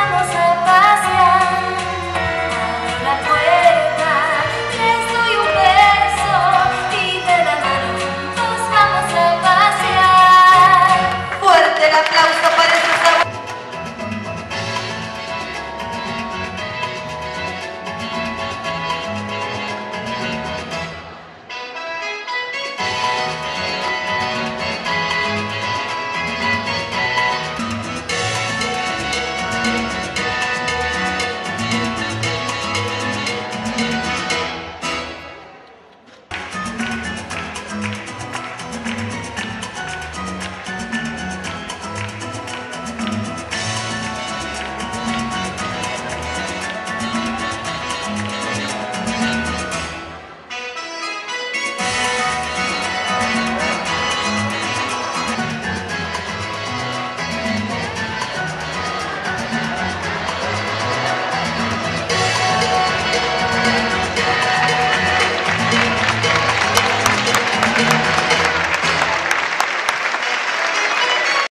vamos a